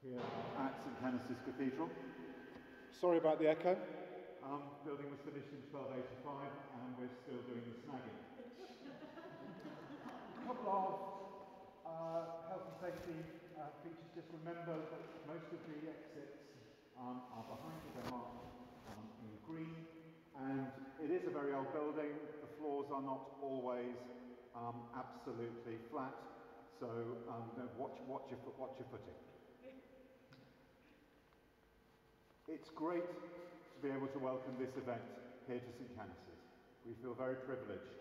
here at St Canice's Cathedral. Sorry about the echo. Um, building was finished in 1285 and we're still doing the snagging. A couple of uh, health and safety uh, features. Just remember that most of the exits um, are behind you. They're marked um, in green. And it is a very old building. The floors are not always um, absolutely flat. So um, watch, watch, your, watch your footing. It's great to be able to welcome this event here to St Canice's. We feel very privileged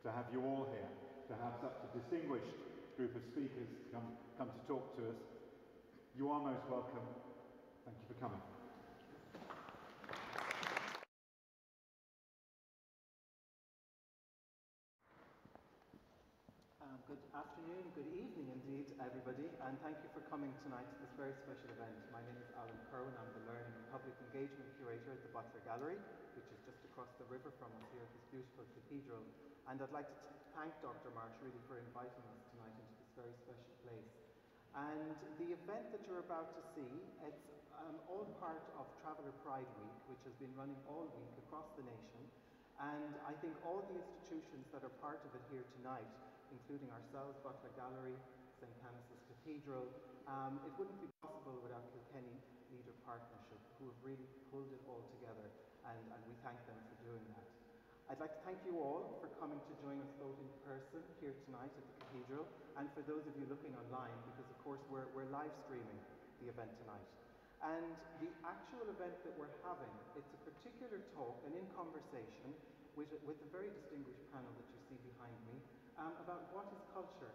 to have you all here, to have such a distinguished group of speakers come, come to talk to us. You are most welcome. Thank you for coming. Um, good afternoon, good evening everybody, and thank you for coming tonight to this very special event. My name is Alan Curran, I'm the Learning and Public Engagement Curator at the Butler Gallery, which is just across the river from us here at this beautiful cathedral. And I'd like to thank Dr. Marsh really for inviting us tonight into this very special place. And the event that you're about to see, it's um, all part of Traveller Pride Week, which has been running all week across the nation. And I think all the institutions that are part of it here tonight including ourselves, Butler Gallery, St. Cathedral. Um, it wouldn't be possible without Kilkenny Leader Partnership, who have really pulled it all together, and, and we thank them for doing that. I'd like to thank you all for coming to join us both in person here tonight at the Cathedral, and for those of you looking online, because of course we're, we're live streaming the event tonight. And the actual event that we're having, it's a particular talk and in conversation with, with a very distinguished panel that you see behind me, um, about what is culture.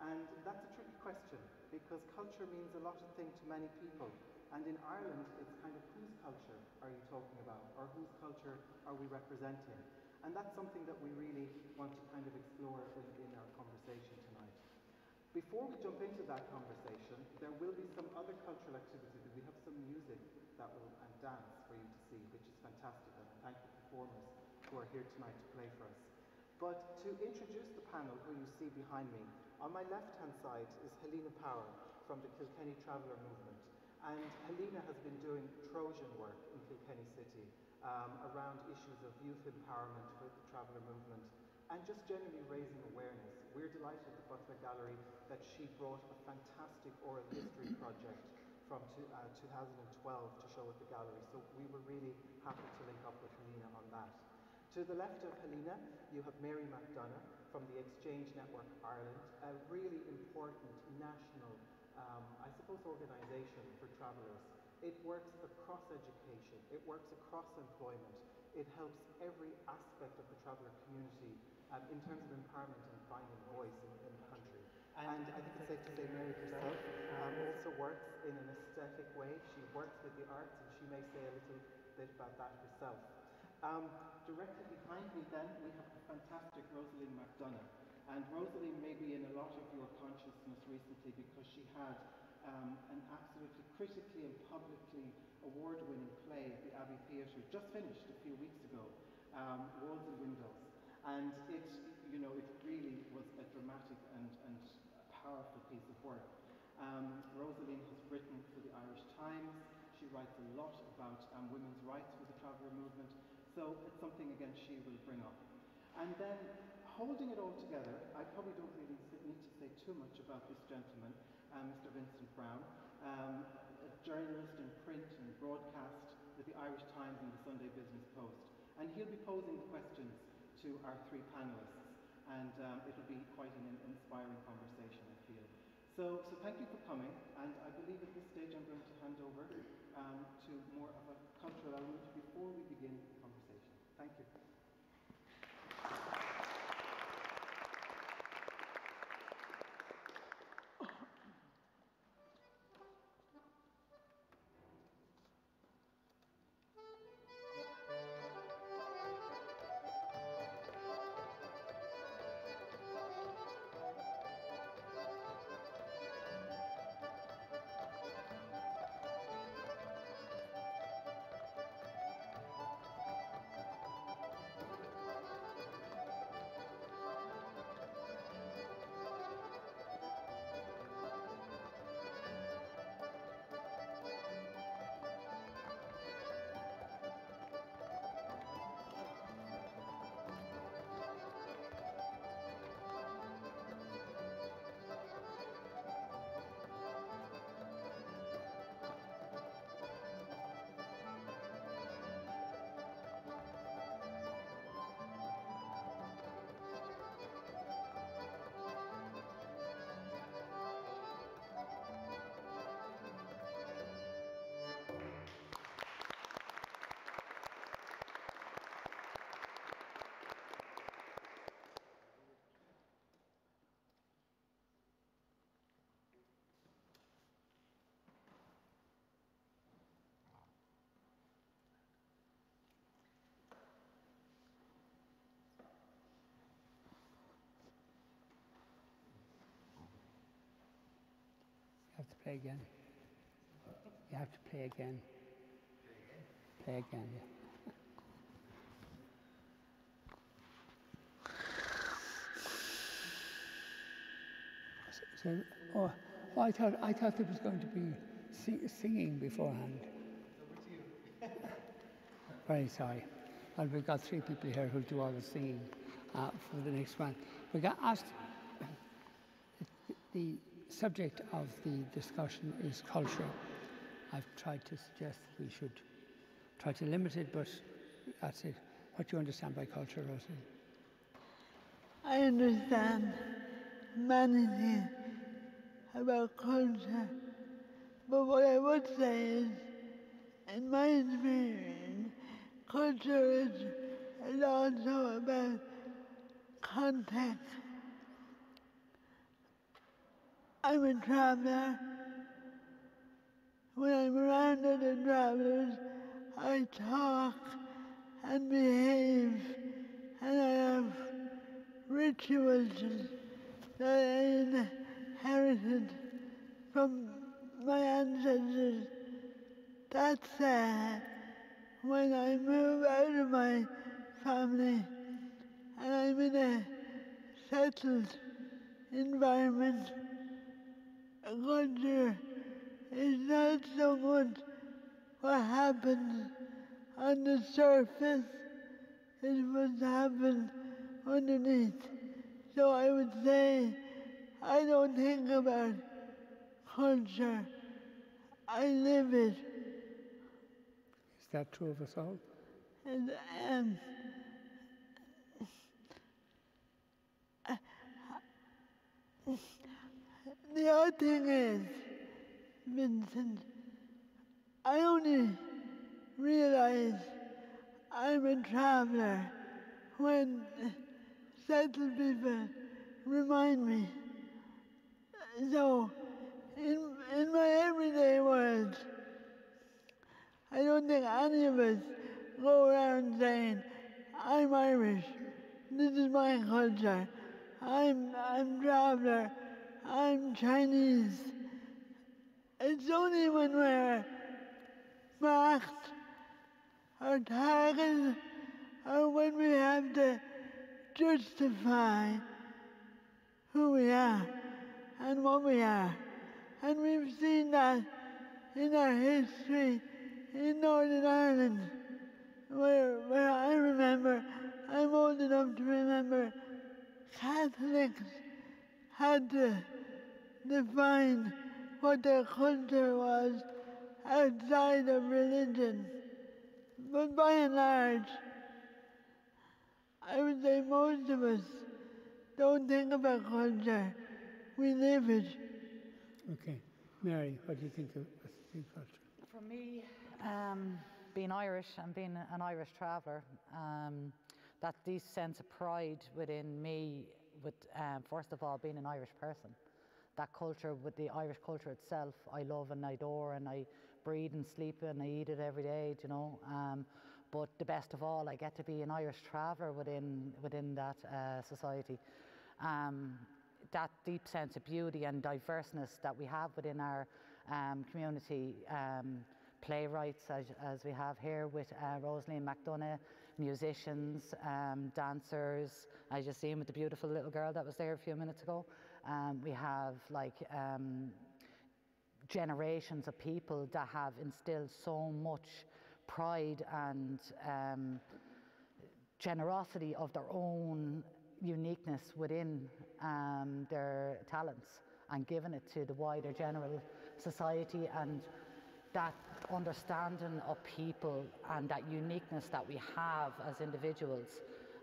And that's a tricky question because culture means a lot of things to many people. And in Ireland, it's kind of whose culture are you talking about or whose culture are we representing? And that's something that we really want to kind of explore in, in our conversation tonight. Before we jump into that conversation, there will be some other cultural activities. We have some music that will and dance for you to see, which is fantastic. And thank the performers who are here tonight to play for us. But to introduce the panel who you see behind me, on my left-hand side is Helena Power from the Kilkenny Traveller Movement. And Helena has been doing Trojan work in Kilkenny City um, around issues of youth empowerment for the Traveller Movement and just generally raising awareness. We're delighted at the Butler Gallery that she brought a fantastic oral history project from two, uh, 2012 to show at the gallery. So we were really happy to link up with Helena on that. To the left of Helena, you have Mary McDonough from the Exchange Network Ireland, a really important national, um, I suppose, organisation for travellers. It works across education, it works across employment, it helps every aspect of the traveller community um, in terms of empowerment and finding voice in, in the country. And I think it's safe to say Mary herself um, also works in an aesthetic way. She works with the arts and she may say a little bit about that herself. Um, directly behind me then, we have the fantastic Rosaleen McDonagh. And Rosaleen may be in a lot of your consciousness recently because she had um, an absolutely critically and publicly award-winning play at the Abbey Theatre, just finished a few weeks ago, um, Walls and Windows. And it, you know, it really was a dramatic and, and powerful piece of work. Um, Rosaleen has written for the Irish Times. She writes a lot about um, women's rights for the traveller movement. So it's something, again, she will bring up. And then holding it all together, I probably don't really need to say too much about this gentleman, um, Mr. Vincent Browne, um, a journalist in print and broadcast with the Irish Times and the Sunday Business Post. And he'll be posing the questions to our three panelists. And um, it'll be quite an inspiring conversation, I feel. So, so thank you for coming, and I believe at this stage I'm going to hand over um, to more of a cultural element before we begin. Thank you. Play again. You have to play again. Play again, yeah. So, oh, oh, I thought I thought there was going to be sing, singing beforehand. Very sorry. Well, we've got three people here who'll do all the singing uh, for the next one. We got asked. The subject of the discussion is culture. I've tried to suggest we should try to limit it, but that's it. What do you understand by culture, Rosie? I understand many things about culture, but what I would say is, in my experience, culture is also about context. I'm a traveler. When I'm around other travelers, I talk and behave, and I have rituals that I inherited from my ancestors. That's said, when I move out of my family and I'm in a settled environment, culture is not so much what happens on the surface, it's what happens underneath. So I would say I don't think about culture, I live it. Is that true of us all? And, um, the other thing is, Vincent, I only realize I'm a traveler when settled people remind me. So, in, in my everyday world, I don't think any of us go around saying, I'm Irish, this is my culture, I'm, I'm traveler, I'm Chinese. It's only when we're marked or targeted or when we have to justify who we are and what we are. And we've seen that in our history in Northern Ireland, where, where I remember, I'm old enough to remember, Catholics had to define what their culture was outside of religion. But by and large, I would say most of us don't think about culture. We live it. Okay. Mary, what do you think of Western culture? For me, um, being Irish and being an Irish traveller, um, that deep sense of pride within me, with um, first of all being an Irish person, that culture with the Irish culture itself, I love and I adore and I breathe and sleep and I eat it every day, you know. Um, but the best of all, I get to be an Irish traveller within within that uh, society. Um, that deep sense of beauty and diverseness that we have within our um, community, um, playwrights as, as, we have here with uh, Rosaleen McDonagh, musicians, um, dancers. I just seen with the beautiful little girl that was there a few minutes ago. Um, we have like um, generations of people that have instilled so much pride and um, generosity of their own uniqueness within um, their talents and given it to the wider general society and that understanding of people and that uniqueness that we have as individuals.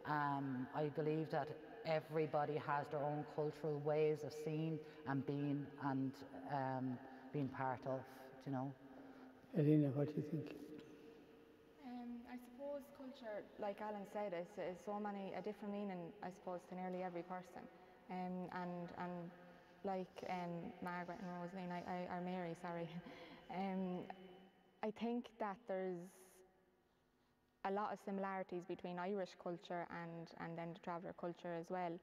Um, I believe that everybody has their own cultural ways of seeing and being and um, being part of, you know. Elena, what do you think? Um, I suppose culture, like Alan said, is, is so many a different meaning, I suppose, to nearly every person. Um, and and like um, Margaret and Rosaleen, I, I, or Mary, sorry, um, I think that there's a lot of similarities between Irish culture and, and then the traveller culture as well.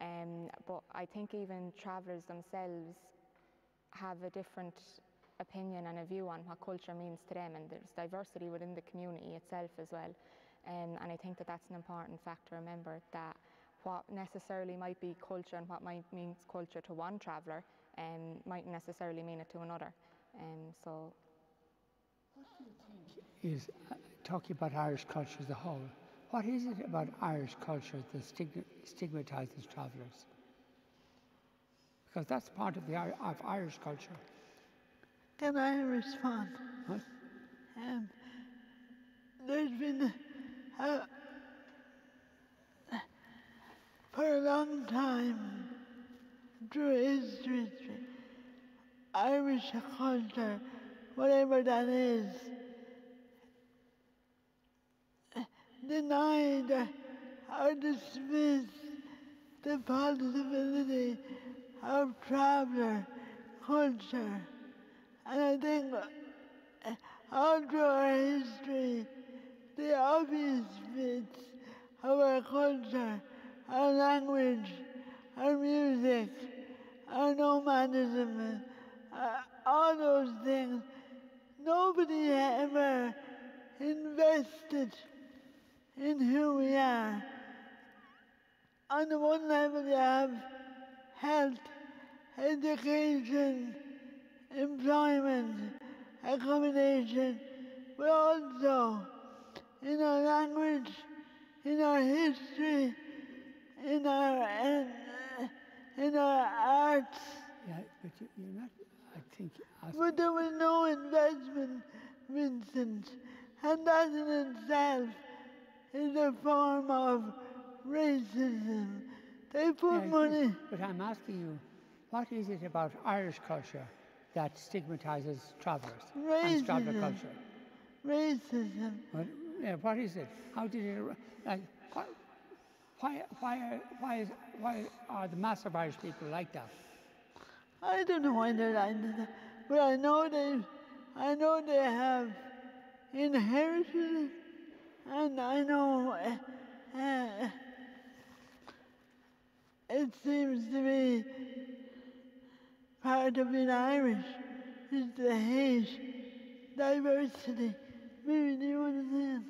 Um, but I think even travellers themselves have a different opinion and a view on what culture means to them, and there's diversity within the community itself as well. Um, and I think that that's an important fact to remember that what necessarily might be culture and what might mean culture to one traveller um, might necessarily mean it to another. Um, so What do you think is talking about Irish culture as a whole. What is it about Irish culture that stigmatizes travellers? Because that's part of the of Irish culture. Can I respond? What? Um, there's been a, for a long time through history, Irish culture, whatever that is, denied or dismissed the possibility of traveller culture. And I think uh, all through our history, the obvious bits of our culture, our language, our music, our nomadism, uh, all those things, nobody ever invested in who we are. On the one level, you have health, education, employment, accommodation, but also in our language, in our history, in our in, uh, in our arts. Yeah, but you, you're not. I think. As, But there was no investment, Vincent, and that in itself is a form of racism. They put Yeah, it is, money. But I'm asking you, what is it about Irish culture that stigmatizes travellers and traveller culture? Racism. What, yeah, what is it? How did it? Like, why, why, why, are- why, is, why are the mass of Irish people like that? I don't know why they're like that, but I know they, I know they have inherited it, and I know uh, it seems to be part of being Irish is the hate, diversity. Maybe do you understand?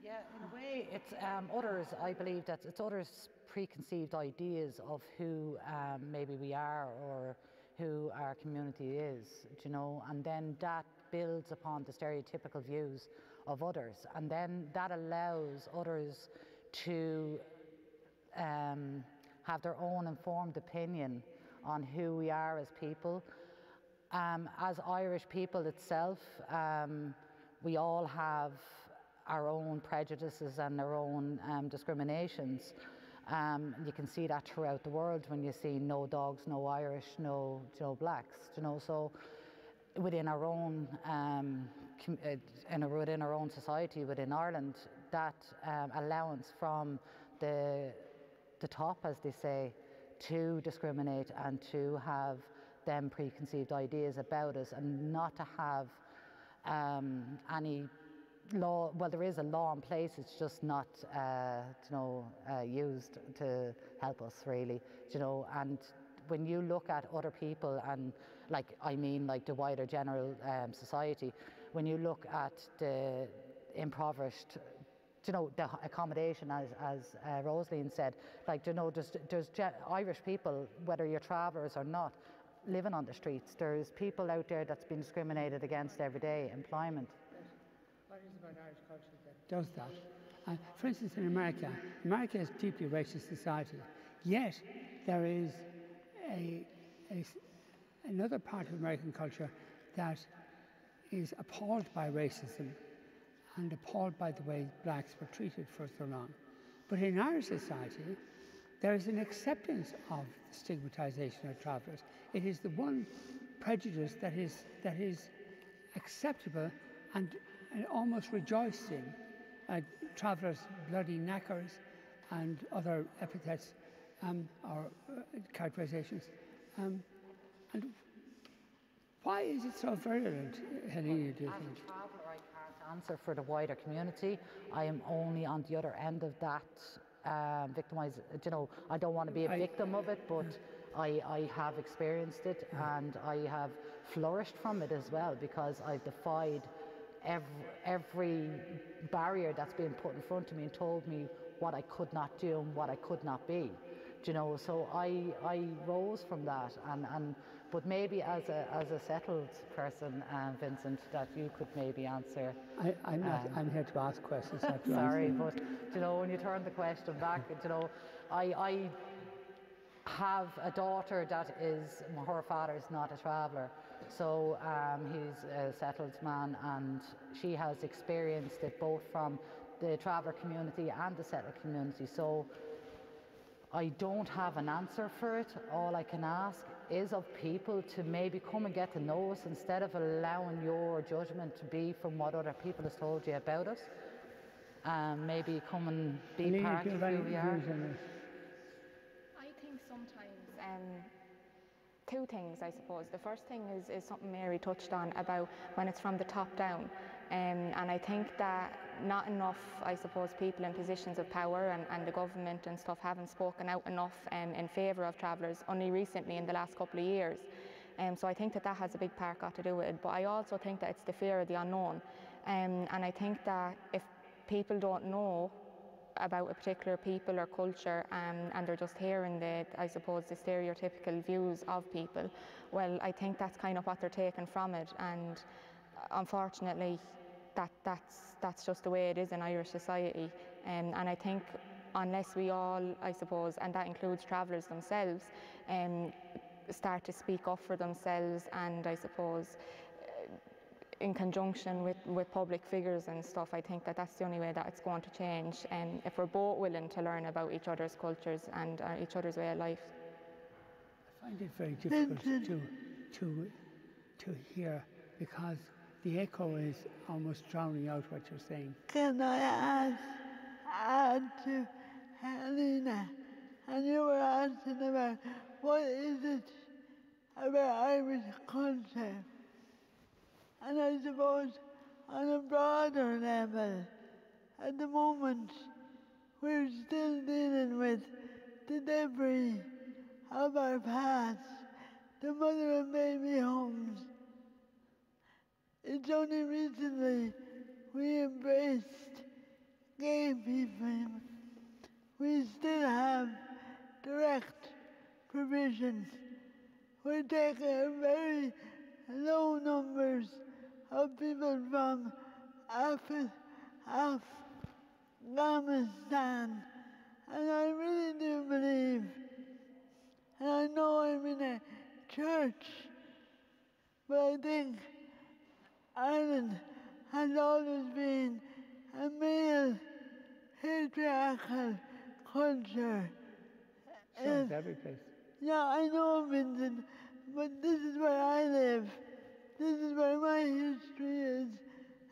Yeah, in a way, it's um, others. I believe that it's others' preconceived ideas of who um, maybe we are or who our community is. You know, and then that builds upon the stereotypical views of others, and then that allows others to um, have their own informed opinion on who we are as people. Um, as Irish people itself, um, we all have our own prejudices and our own um, discriminations. Um, you can see that throughout the world when you see no dogs, no Irish, no, no blacks. You know, so within our own um, uh, in a, within our own society within Ireland, that um, allowance from the the top, as they say, to discriminate and to have them preconceived ideas about us, and not to have um, any law. Well, there is a law in place. It's just not, uh, you know, uh, used to help us really. You know, and when you look at other people and like I mean like the wider general um, society, when you look at the impoverished you know the accommodation as as uh, Rosaleen said like you know there's there's Irish people whether you're travellers or not living on the streets there's people out there that's been discriminated against every day employment What is about Irish culture that does that? Uh, for instance, in America, America is a deeply racist society. Yet there is a, a s- another part of American culture that is appalled by racism and appalled by the way blacks were treated for so long. But in our society, there is an acceptance of stigmatization of travellers. It is the one prejudice that is, that is acceptable and, and almost rejoiced in. Uh, travellers, bloody knackers, and other epithets um, or uh, characterizations. Um, and why is it so virulent, Helena, do you As think? a traveller, I can't answer for the wider community. I am only on the other end of that um, victimised. You know, I don't want to be a I- victim of it, but I, I have experienced it and I have flourished from it as well because I've defied every, every barrier that's been put in front of me and told me what I could not do and what I could not be. Do you know, so I, I rose from that and, and but maybe as a, as a settled person, um, Vincent, that you could maybe answer. I, I'm not. Um, I'm here to ask questions. Not to Sorry, answer. but you know, when you turn the question back, you know, I, I have a daughter that is her father is not a traveller, so um, he's a settled man, and she has experienced it both from the traveller community and the settled community. So I don't have an answer for it. All I can ask is of people to maybe come and get to know us instead of allowing your judgment to be from what other people has told you about us. Um, maybe come and be Aline, part of who we are. views? I think sometimes um, two things, I suppose. The first thing is, is something Mary touched on about when it's from the top down. Um, and I think that not enough, I suppose, people in positions of power and, and the government and stuff haven't spoken out enough um, in favour of travellers only recently in the last couple of years. Um, so I think that that has a big part got to do with it. But I also think that it's the fear of the unknown. Um, and I think that if people don't know about a particular people or culture um, and they're just hearing the, I suppose, the stereotypical views of people, well, I think that's kind of what they're taking from it. And unfortunately, that, that's, that's just the way it is in Irish society. Um, and I think unless we all, I suppose, and that includes travellers themselves, um, start to speak up for themselves and I suppose uh, in conjunction with, with public figures and stuff, I think that that's the only way that it's going to change. And if we're both willing to learn about each other's cultures and uh, each other's way of life. I find it very difficult to, to, to hear because the echo is almost drowning out what you're saying. Can I ask, add to Helena? And you were asking about what is it about Irish culture? And I suppose on a broader level, at the moment, we're still dealing with the debris of our past, the mother and baby homes. It's only recently we embraced gay people. We still have direct provisions. We take very low numbers of people from Af- Afghanistan. And I really do believe, and I know I'm in a church, but I think Ireland has always been a male patriarchal culture. So it's every place. yeah, I know, Vincent, but this is where I live. This is where my history is.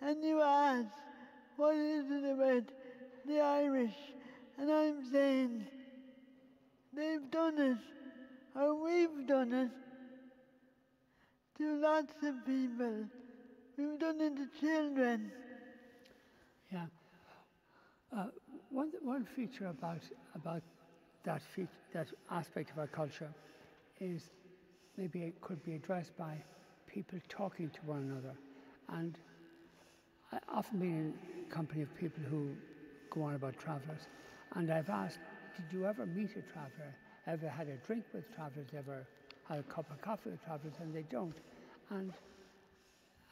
And you ask, what is it about the Irish? And I'm saying, they've done it, or we've done it, to lots of people. We've done it to children. Yeah. Uh, one, one feature about, about that, feat that aspect of our culture is maybe it could be addressed by people talking to one another. And I often been in company of people who go on about travellers, and I've asked, did you ever meet a traveller? Ever had a drink with travellers? Ever had a cup of coffee with travellers? And they don't. And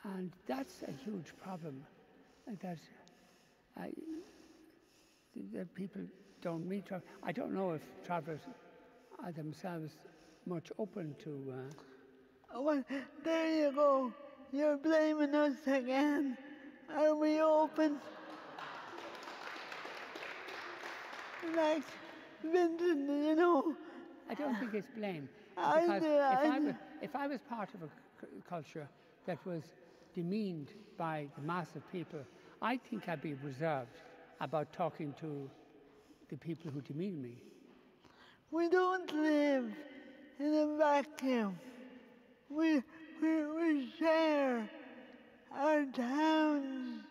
and that's a huge problem. That uh, that people don't meet. I don't know if travellers are themselves much open to. Uh, Well, there you go. You're blaming us again. Are we open? Like, Vincent, you know, I don't think it's blame. I Because if, I I was, if I was part of a culture that was demeaned by the mass of people, I think I'd be reserved about talking to the people who demean me. we don't live in a vacuum. We, we, we share our towns,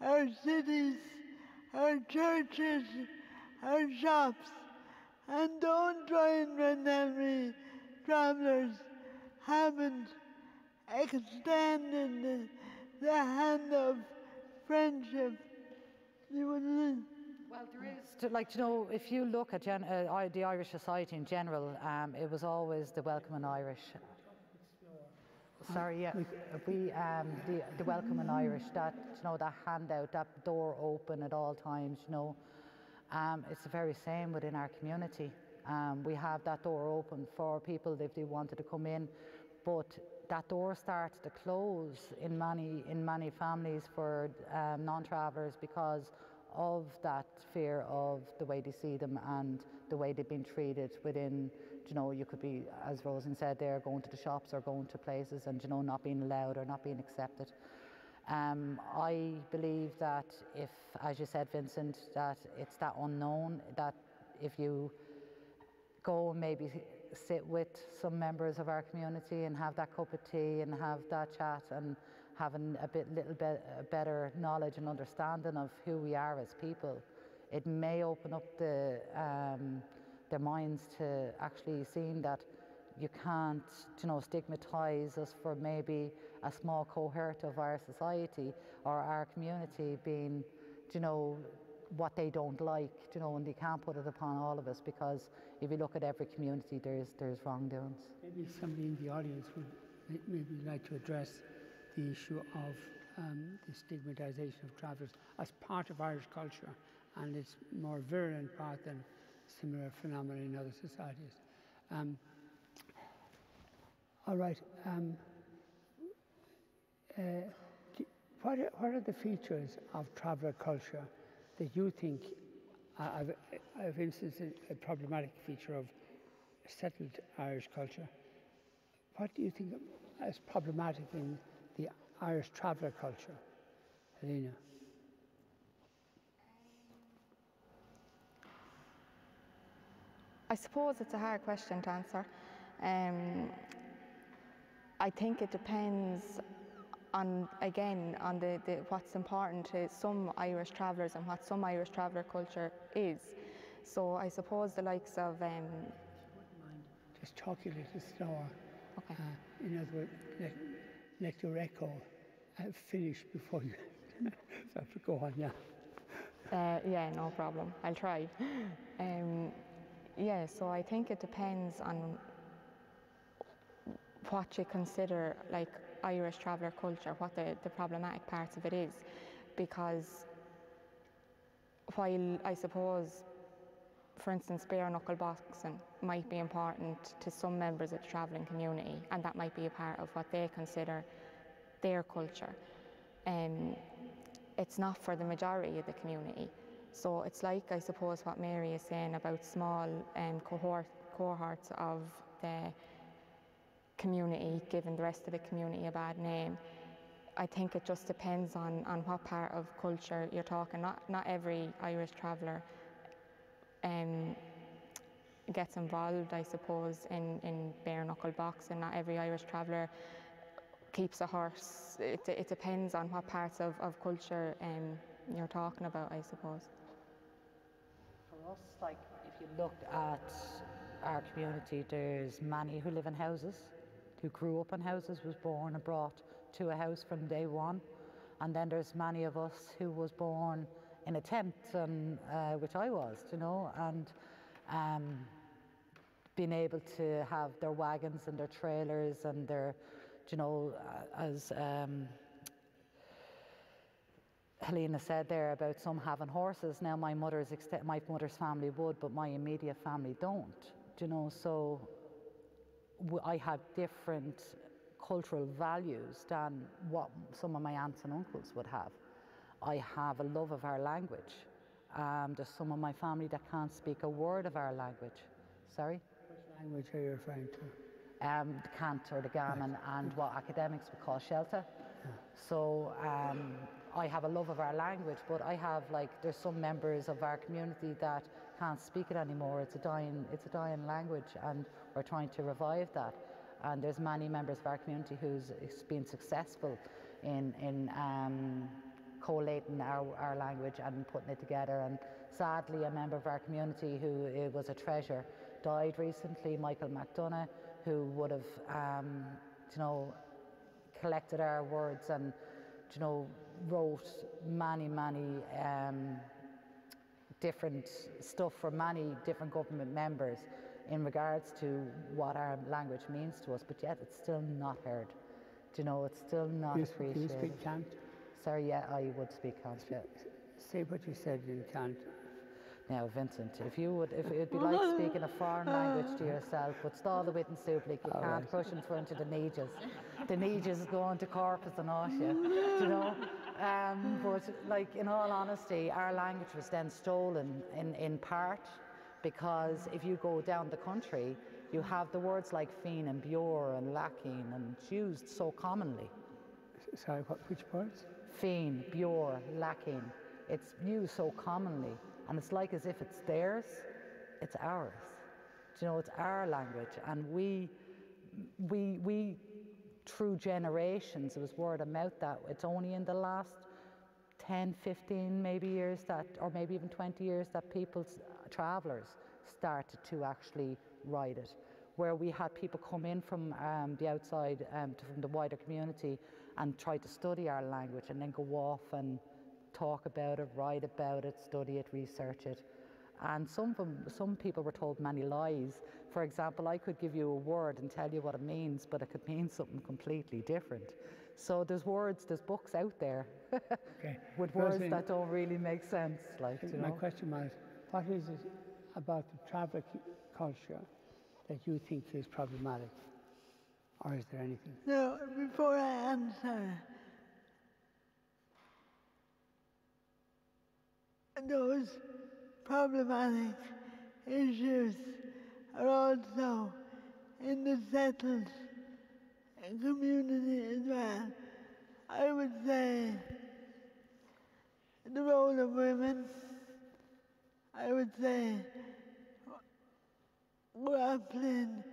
our cities, our churches, our shops. And don't try and pretend me travellers haven't extended the, the hand of friendship. You wouldn't Well, there is, to, like, you know, if you look at gen- uh, the Irish society in general, um, it was always the welcome welcoming Irish. Sorry, yeah, we, um, the, the welcoming Irish, that, you know, that handout, that door open at all times, you know, um, it's the very same within our community. Um, we have that door open for people if they wanted to come in, but that door starts to close in many in many families for um, non-travellers because of that fear of the way they see them and the way they've been treated within you know you could be as Rosen said there going to the shops or going to places and you know not being allowed or not being accepted. Um, I believe that if as you said Vincent that it's that unknown that if you go and maybe sit with some members of our community and have that cup of tea and have that chat and having a bit little bit better knowledge and understanding of who we are as people it may open up the um, their minds to actually seeing that you can't you know stigmatize us for maybe a small cohort of our society or our community being you know what they don't like, you know, and they can't put it upon all of us because if you look at every community, there's there's wrongdoings. Maybe somebody in the audience would maybe like to address the issue of um, the stigmatisation of travellers as part of Irish culture and its more virulent part than similar phenomena in other societies. Um, all right. Um, uh, what, are, what are the features of traveller culture that you think uh, are, for instance, a, a problematic feature of settled Irish culture? What do you think is problematic in the Irish traveller culture, Helena? I suppose it's a hard question to answer. Um, I think it depends on again on the, the what's important to some Irish travellers and what some Irish traveller culture is. So I suppose the likes of um, Just talk a little slower. okay. Uh, in other words, let, let your echo uh, finish before you so have to go on, yeah. Uh, yeah, no problem. I'll try. Um, yeah, so I think it depends on what you consider like Irish traveller culture, what the, the problematic parts of it is. Because while I suppose, for instance, bare knuckle boxing might be important to some members of the travelling community, and that might be a part of what they consider their culture. Um, it's not for the majority of the community. So it's like, I suppose, what Mary is saying about small um, cohort, cohorts of the community giving the rest of the community a bad name. I think it just depends on, on what part of culture you're talking. Not, not every Irish traveller um, gets involved, I suppose, in, in bare knuckle boxing. Not every Irish traveller keeps a horse. It, it depends on what parts of, of culture um, you're talking about, I suppose. For us, like if you look at our community, there's many who live in houses, who grew up in houses, was born and brought to a house from day one, and then there's many of us who was born in a tent, and uh, which I was, you know, and um, being able to have their wagons and their trailers and their, you know, uh, as um, Helena said there about some having horses. Now my mother's my mother's family would, but my immediate family don't. You know? So I have different cultural values than what some of my aunts and uncles would have. I have a love of our language. Um, there's some of my family that can't speak a word of our language. Sorry? Which language are you referring to? um, the cant or the gammon and what academics would call Shelta. So um, I have a love of our language, but I have like there's some members of our community that can't speak it anymore. It's a dying it's a dying language, and we're trying to revive that. And there's many members of our community who's been successful in in um, collating our, our language and putting it together. And sadly, a member of our community who was a treasure died recently, Michael McDonagh, who would have, um, you know, collected our words and, you know, wrote many, many um, different stuff for many different government members in regards to what our language means to us, but yet it's still not heard. Do you know, it's still not You, you appreciated. speak cant? Sorry, yeah, I would speak Cant. yeah. Say what you said in cant. Now, Vincent, if you would, if it'd be like speaking a foreign language to yourself, but stall the wit and soup like you All can't right. push in front of the Neges. The Neges is going to corpus and all shit, do you know? Um, but like, in all honesty, our language was then stolen in, in part because if you go down the country, you have the words like fiend and bure and lacking and it's used so commonly. Sorry, what, which words? Fiend, bure, lacking. It's used so commonly, and it's like as if it's theirs, it's ours. Do you know, it's our language, and we, we, we, through generations, it was word of mouth that it's only in the last 10, 15 maybe years that, or maybe even 20 years that people's travellers started to actually write it. Where we had people come in from um, the outside, um, to, from the wider community, and try to study our language, and then go off and talk about it, write about it, study it, research it. And some of them, some people were told many lies. For example, I could give you a word and tell you what it means, but it could mean something completely different. So there's words, there's books out there Okay. with words that don't really make sense, like you My know. question was, what is it about the travel cu- culture that you think is problematic? Or is there anything? No, before I answer, those problematic issues are also in the settled community as well. I would say the role of women, I would say grappling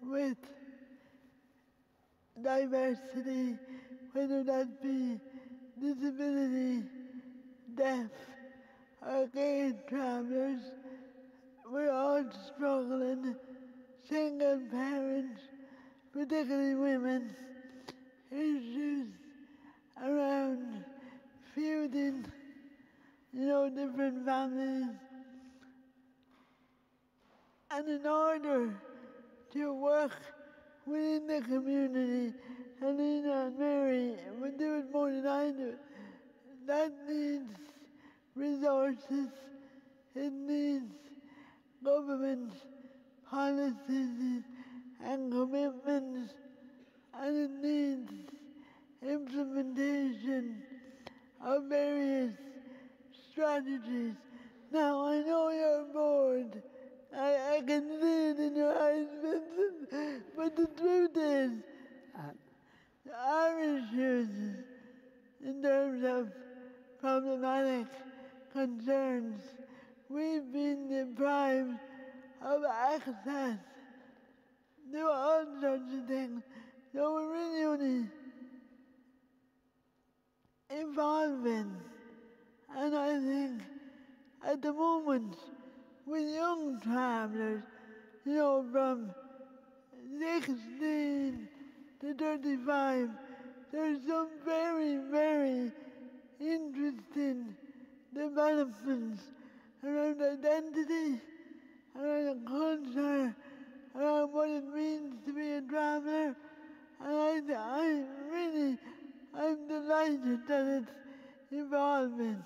with diversity, whether that be disability, deaf, or gay travelers, we're all struggling. Single parents, particularly women, issues around feuding, you know, different families. And in order to work within the community, and in not Mary would do it more than I do. That needs resources, it needs government policies and commitments, and it needs implementation of various strategies. Now I know you're bored. I, I can see it in your eyes, Vincent. But the truth is, Uh, our in terms of problematic concerns, we've been deprived of access to all sorts of things. So we're really only evolving. And I think at the moment, with young travelers, you know, from 16 to 35, there's some very, very interesting developments around identity, around culture, around what it means to be a traveler. And I, I really, I'm delighted that it's evolving.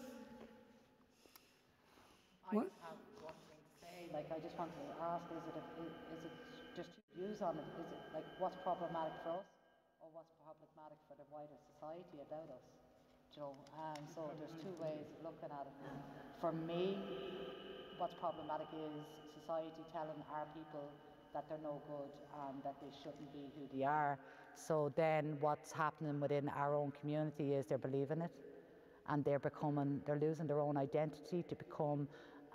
I What- just have one thing to say. Like, I just wanted to ask: Is it a, is it just views on it? Is it like what's problematic for us, or what's problematic for the wider society about us? You know, um, so there's two ways of looking at it. For me, what's problematic is society telling our people that they're no good and that they shouldn't be who they are. So then, what's happening within our own community is they're believing it and they're becoming they're losing their own identity to become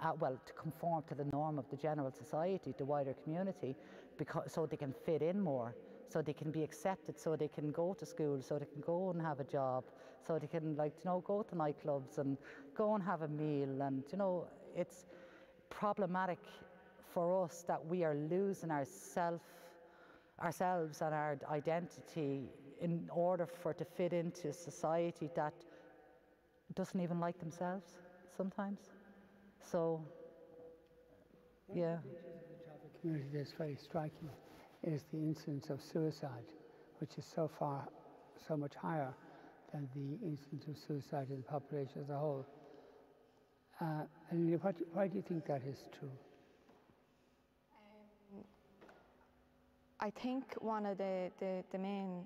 uh, well to conform to the norm of the general society the wider community because so they can fit in more so they can be accepted so they can go to school so they can go and have a job so they can like you know go to nightclubs and go and have a meal and you know it's problematic for us that we are losing our self ourselves and our identity in order for to fit into society that doesn't even like themselves sometimes. So, yeah. The community that's very striking is the incidence of suicide, which is so far so much higher than the incidence of suicide in the population as a whole. Uh, and what, why do you think that is true? I think one of the, the, the main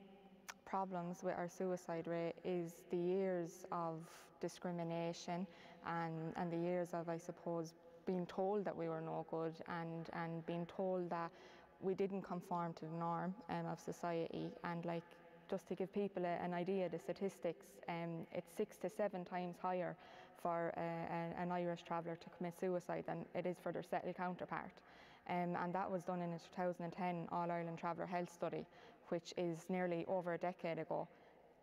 problems with our suicide rate is the years of discrimination and, and the years of, I suppose, being told that we were no good and, and being told that we didn't conform to the norm um, of society. And like, just to give people a, an idea, the statistics, um, it's six to seven times higher for uh, an, Irish traveller to commit suicide than it is for their settled counterpart. Um, and that was done in a 2010 All Ireland Traveller Health Study, which is nearly over a decade ago.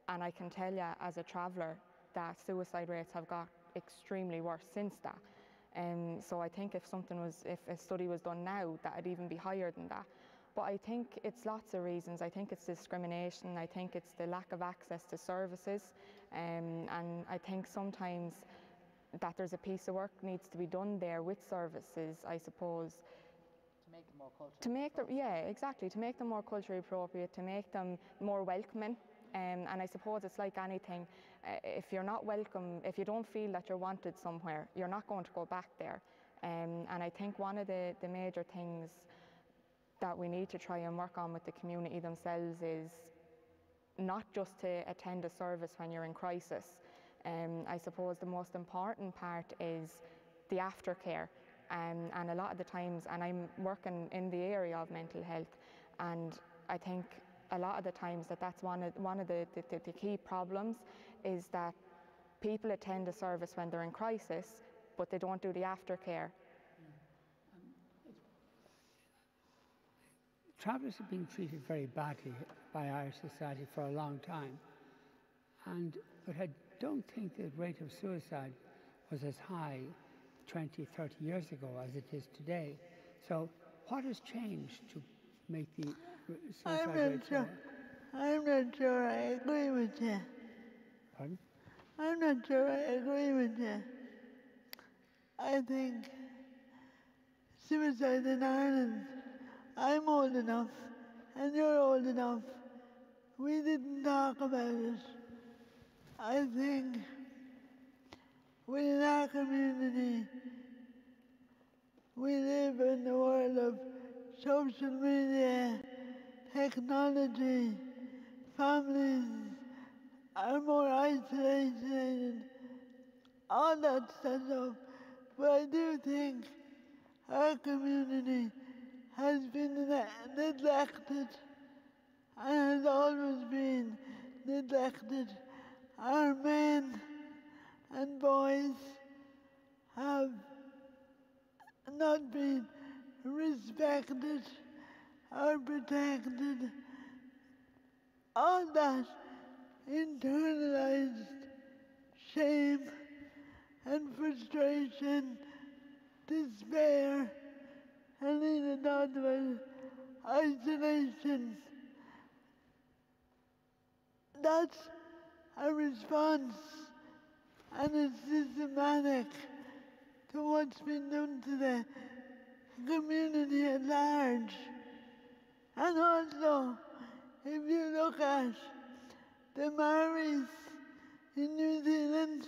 And I can tell you, as a traveller, that suicide rates have got extremely worse since that. Um, so I think if something was, if a study was done now, that would even be higher than that. But I think it's lots of reasons. I think it's discrimination. I think it's the lack of access to services, um, and I think sometimes that there's a piece of work needs to be done there with services. I suppose To make them more cultural. to make them, yeah, exactly, to make them more culturally appropriate, to make them more welcoming. Um, and I suppose it's like anything. Uh, if you're not welcome, if you don't feel that you're wanted somewhere, you're not going to go back there. Um, and I think one of the, the major things that we need to try and work on with the community themselves is not just to attend a service when you're in crisis. Um, I suppose the most important part is the aftercare. Um, and a lot of the times, and I'm working in the area of mental health, and I think a lot of the times that that's one of, one of the, the, the key problems is that people attend a service when they're in crisis, but they don't do the aftercare. Travellers have been treated very badly by Irish society for a long time, and but I don't think the rate of suicide was as high 20, 30 years ago as it is today. So, what has changed to make the suicide I'm suicide not rate sure. I'm not sure I agree with you. Pardon? I'm not sure I agree with you. I think suicide in Ireland, I'm old enough and you're old enough. We didn't talk about it. I think within our community, we live in the world of social media, technology, families are more isolated, all that stuff. But I do think our community has been neglected and has always been neglected. Our men and boys have not been respected or protected. All that internalized shame and frustration, despair, and even about isolation. That's a response and it's systematic to what's been done to the community at large. And also, if you look at the Maoris in New Zealand,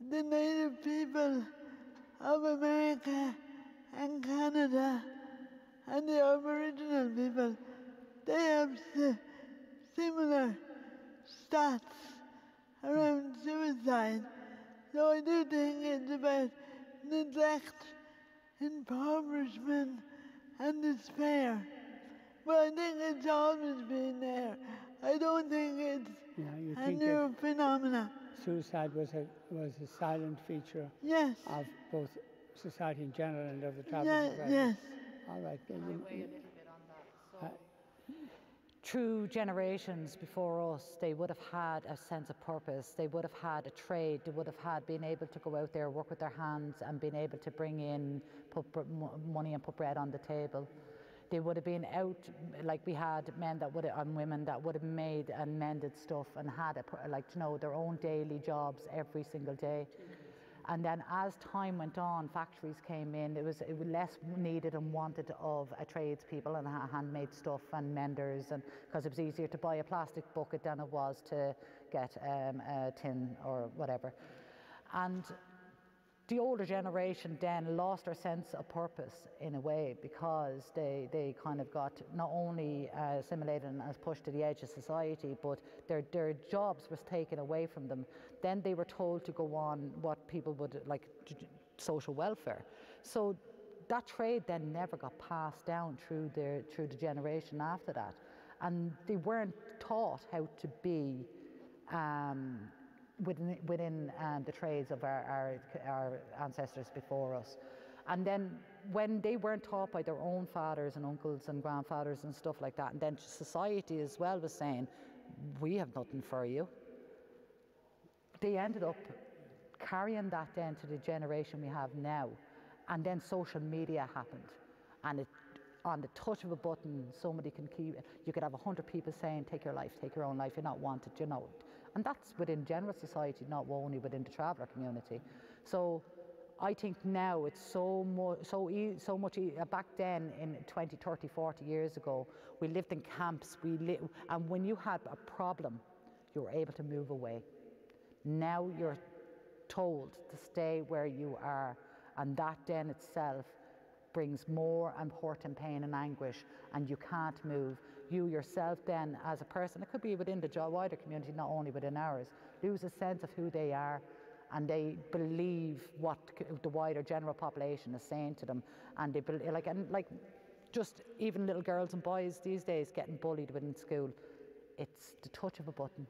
the native people of America and Canada, and the Aboriginal people, they have si- similar stats around suicide. So I do think it's about neglect, impoverishment, and despair. But I think it's always been there. I don't think it's Yeah, you a think that new phenomena. suicide was a was a silent feature Yes, of both society in general and of the travel yes, society. yes. All right. then you- Uh, through generations before us, they would have had a sense of purpose. They would have had a trade. They would have had been able to go out there, work with their hands, and been able to bring in, put money and put bread on the table. They would have been out, like we had men that would have, and women that would have made and mended stuff and had a, like you know their own daily jobs every single day. And then as time went on, factories came in. It was, it was less needed and wanted of a tradespeople and handmade stuff and menders, and because it was easier to buy a plastic bucket than it was to get um, a tin or whatever. And the older generation then lost their sense of purpose in a way because they, they kind of got not only uh, assimilated and pushed to the edge of society, but their, their jobs was taken away from them. Then they were told to go on what people would like social welfare. So that trade then never got passed down through their through the generation after that, and they weren't taught how to be um, within, within um, the trades of our, our, our ancestors before us. And then when they weren't taught by their own fathers and uncles and grandfathers and stuff like that, and then society as well was saying, we have nothing for you. They ended up carrying that then to the generation we have now. And then social media happened. And it, on the touch of a button, somebody can keep, you could have 100 people saying, take your life, take your own life, you're not wanted, you know. And that's within general society, not only within the traveller community. So I think now it's so, mo- so, e- so much, e- uh, back then in 20, 30, 40 years ago, we lived in camps, we li- and when you had a problem, you were able to move away. Now you're told to stay where you are, and that then itself brings more and hurt and pain and anguish, and you can't move. You yourself, then, as a person, it could be within the wider community, not only within ours, lose a sense of who they are, and they believe what the wider general population is saying to them, and they believe, like and like just even little girls and boys these days getting bullied within school. It's the touch of a button,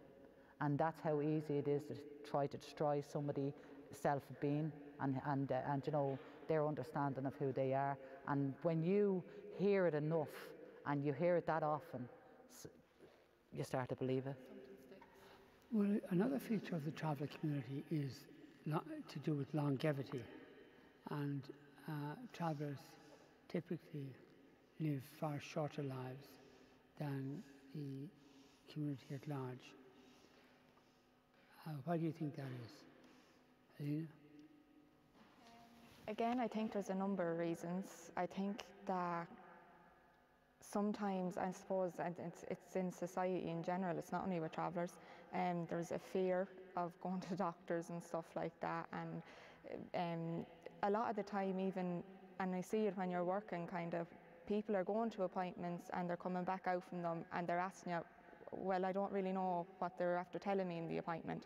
and that's how easy it is to try to destroy somebody self-being and and uh, and you know their understanding of who they are. And when you hear it enough and you hear it that often, you start to believe it. Well, another feature of the traveller community is to do with longevity. And uh, travellers typically live far shorter lives than the community at large. Uh, why do you think that is? Helena? Again, I think there's a number of reasons. I think that sometimes, I suppose, and it's, it's in society in general, it's not only with travellers, um, there's a fear of going to doctors and stuff like that. And um, a lot of the time, even, and I see it when you're working, kind of, people are going to appointments and they're coming back out from them and they're asking you, well, I don't really know what they're after telling me in the appointment.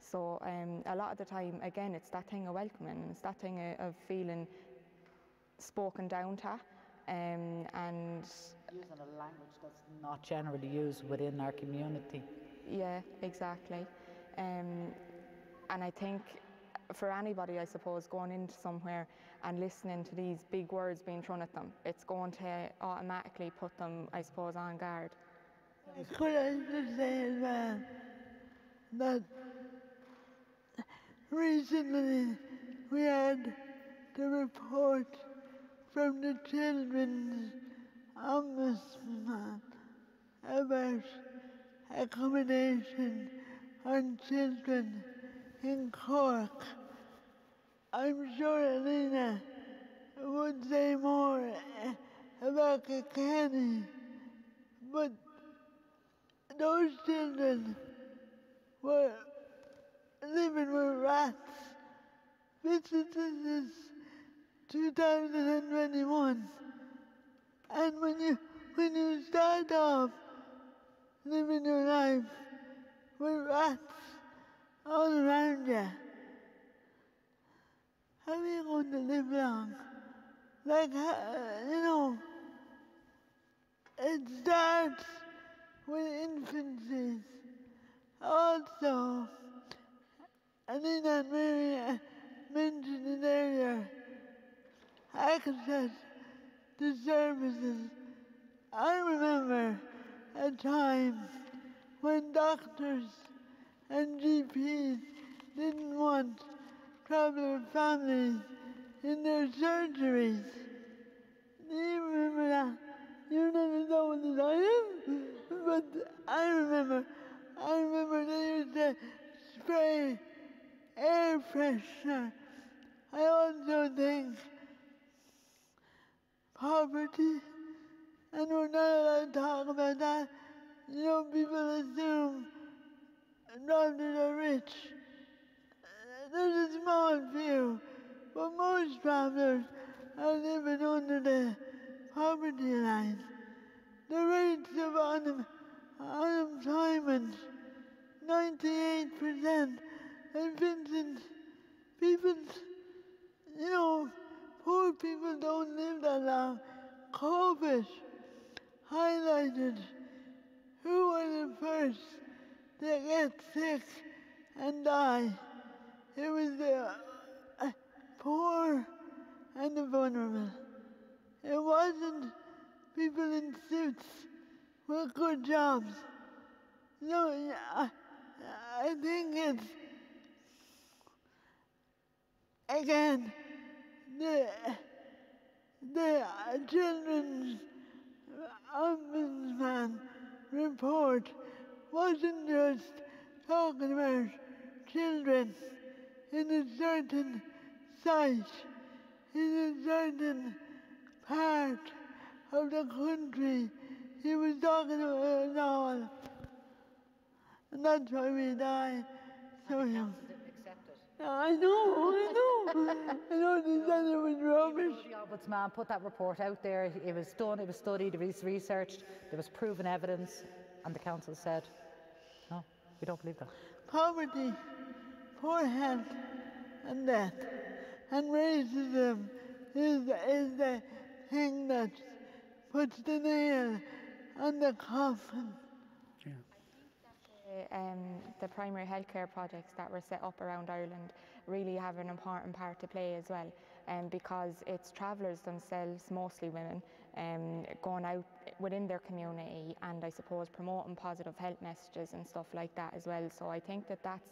So um, a lot of the time, again, it's that thing of welcoming, it's that thing of, of feeling spoken down to, um, and using a language that's not generally used within our community. Yeah, exactly. Um, and I think for anybody, I suppose, going into somewhere and listening to these big words being thrown at them, it's going to automatically put them, I suppose, on guard. Could I just say as well that recently we had the report from the children's ombudsman about accommodation on children in Cork. I'm sure Helena would say more eh, about Kilkenny, but those children were living with rats. This is, this is 2021. And when you when you start off living your life with rats all around you, how are you going to live long? Like, uh, you know, it starts with infancies. Also, I think that Mary mentioned it earlier, access to services. I remember a time when doctors and GPs didn't want traveler families in their surgeries. Do you remember that? you're not as old as I am, but I remember, I remember they used to spray air freshener. I also think poverty, and we're not allowed to talk about that. You know, people assume doctors are rich. There's a small few, but most travelers are living under the poverty line. The rates of un- unemployment, 98%. And Vincent, people, you know, poor people don't live that long. COVID highlighted who were the first to get sick and die. It was the uh, poor and the vulnerable. It wasn't people in suits with good jobs. No, I, I think it's again the the children's ombudsman report wasn't just talking about children in a certain site, in a certain part of the country. He was talking about it all. And that's why we die so young. I know, I know. I know they said it was rubbish. The ombudsman put that report out there. It was done, it was studied, it was researched, there was proven evidence, and the council said, no, we don't believe that. Poverty, poor health, and death, and racism is, is the thing that puts the nail on the coffin. The, um, the primary healthcare projects that were set up around Ireland really have an important part to play as well, um, because it's travellers themselves, mostly women, um, going out within their community and I suppose promoting positive health messages and stuff like that as well. So I think that that's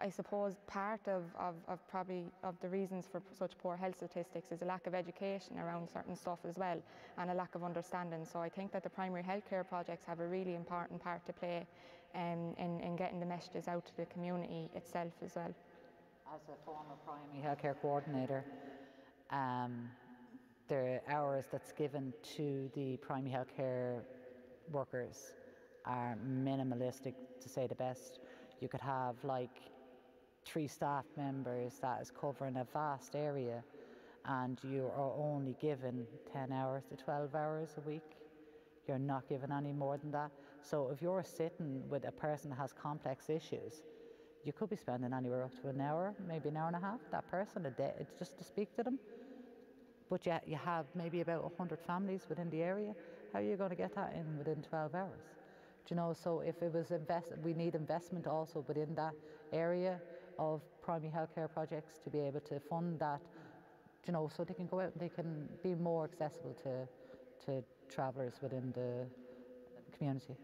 I suppose part of, of, of, probably of the reasons for such poor health statistics is a lack of education around certain stuff as well and a lack of understanding. So I think that the primary healthcare projects have a really important part to play um, in, in getting the messages out to the community itself as well. As a former primary healthcare coordinator, um, the hours that's given to the primary healthcare workers are minimalistic to say the best. You could have like three staff members that is covering a vast area and you are only given 10 hours to 12 hours a week. You're not given any more than that. So if you're sitting with a person that has complex issues, you could be spending anywhere up to an hour, maybe an hour and a half, that person a day, it's just to speak to them. But yet you have maybe about 100 families within the area. How are you going to get that in within 12 hours? Do you know, so if it was invest, we need investment also within that area of primary healthcare projects to be able to fund that, you know, so they can go out and they can be more accessible to, to travellers within the community.